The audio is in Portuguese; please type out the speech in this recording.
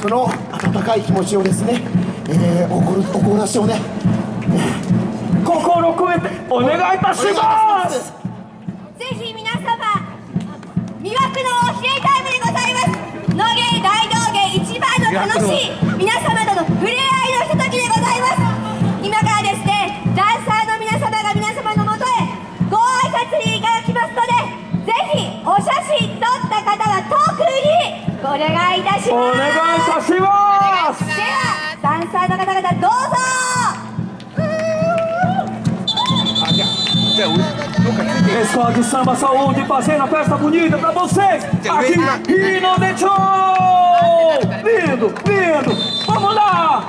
その温かい気持ちをですね、えー、怒る怒らしをね、心込めてお願いいたします。ぜひ皆様魅惑のおひれタイムでございます。野芸大道芸一番の楽しい皆お願いいたしますではダンサーの方々どうぞ Escola de Samba Saúde fazendo a festa bonita pra vocês aqui em Rio de Show! Lindo, lindo! Vamos lá!